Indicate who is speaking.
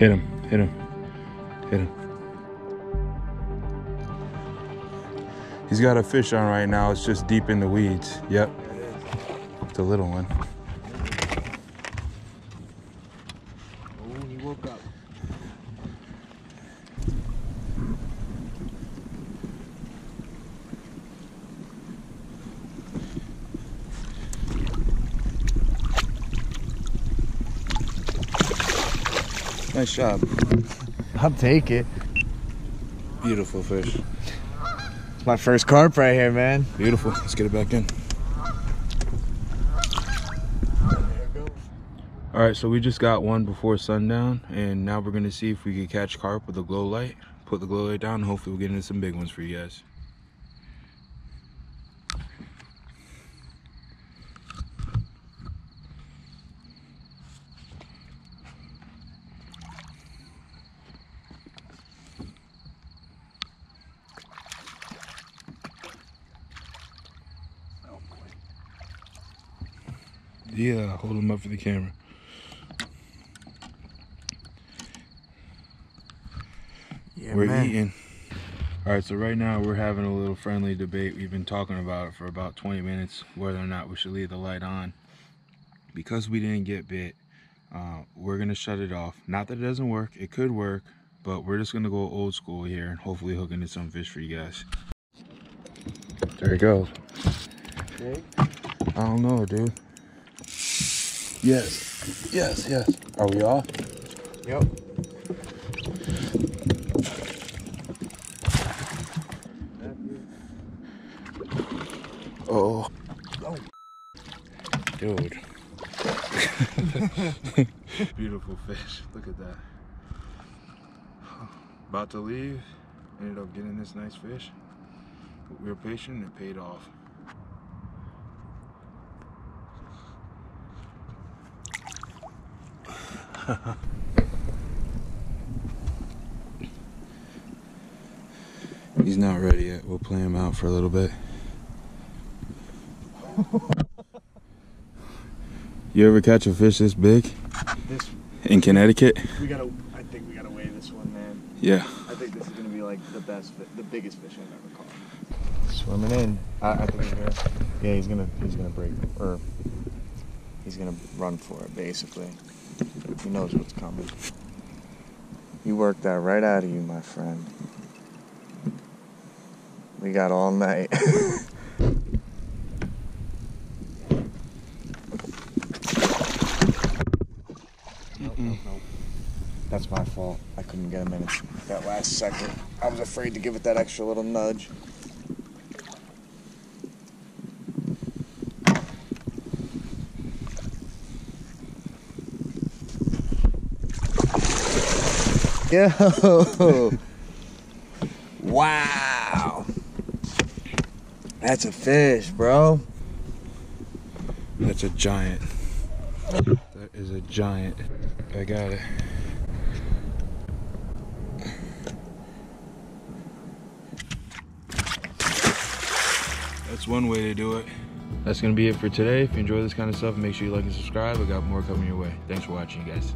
Speaker 1: Hit him, hit him, hit him. He's got a fish on right now. It's just deep in the weeds. Yep. It's a little one.
Speaker 2: Oh, he woke up.
Speaker 1: Nice job.
Speaker 2: I'll take it.
Speaker 1: Beautiful fish.
Speaker 2: It's my first carp right here, man.
Speaker 1: Beautiful. Let's get it back in. All right, so we just got one before sundown, and now we're gonna see if we can catch carp with a glow light. Put the glow light down, and hopefully we'll get into some big ones for you guys. Yeah, hold them up for the camera.
Speaker 2: Yeah,
Speaker 1: we're
Speaker 2: man.
Speaker 1: eating. All right, so right now we're having a little friendly debate. We've been talking about it for about 20 minutes, whether or not we should leave the light on. Because we didn't get bit, uh, we're gonna shut it off. Not that it doesn't work, it could work, but we're just gonna go old school here and hopefully hook into some fish for you guys. There he goes. I don't know, dude. Yes, yes, yes. Are we off?
Speaker 2: Yep.
Speaker 1: Oh. Dude. Beautiful fish. Look at that. About to leave. Ended up getting this nice fish. We were patient and it paid off. He's not ready yet. We'll play him out for a little bit. You ever catch a fish this big
Speaker 2: This
Speaker 1: in Connecticut?
Speaker 2: we gotta. I think we gotta weigh this one, man.
Speaker 1: Yeah.
Speaker 2: I think this is gonna be like the best, the biggest fish I've ever caught. Swimming in. I, I think he's gonna. Yeah, he's gonna. He's gonna break or he's gonna run for it. Basically, he knows what's coming. You worked that right out of you, my friend. We got all night. Nope, nope, nope. That's my fault. I couldn't get him in that last second. I was afraid to give it that extra little nudge. Yo! Wow! That's a fish, bro.
Speaker 1: That's a giant. That is a giant. I got it. That's one way to do it. That's gonna be it for today. If you enjoy this kind of stuff, make sure you like and subscribe. I got more coming your way. Thanks for watching, guys.